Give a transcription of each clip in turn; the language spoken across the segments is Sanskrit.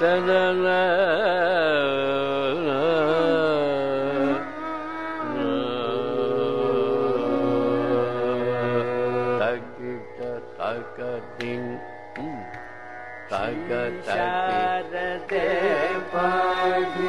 तकि तगे पादे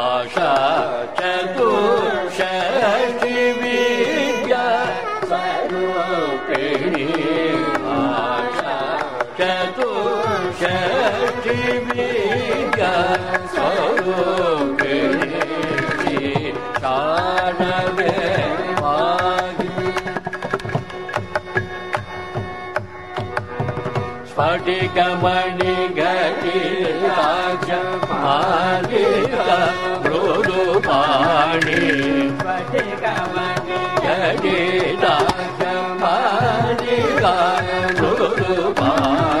स्फटिकमणि गति मालिका मृदुपाणि स्फटिकमणि गति मालिका मृदुपाणि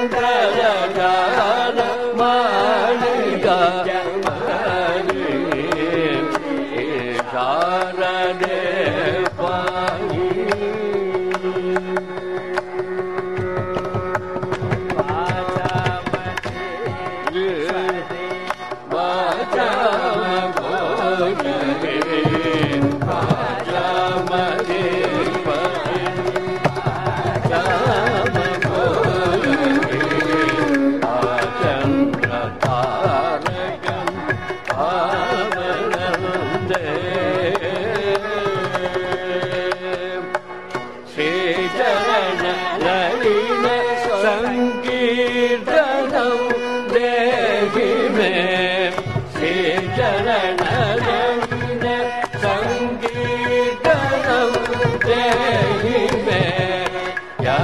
Hare श्री चरणी न सङ्गीर्तन देही मे। श्री चरण सङ्गीर्तन देही मे। य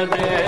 Yeah.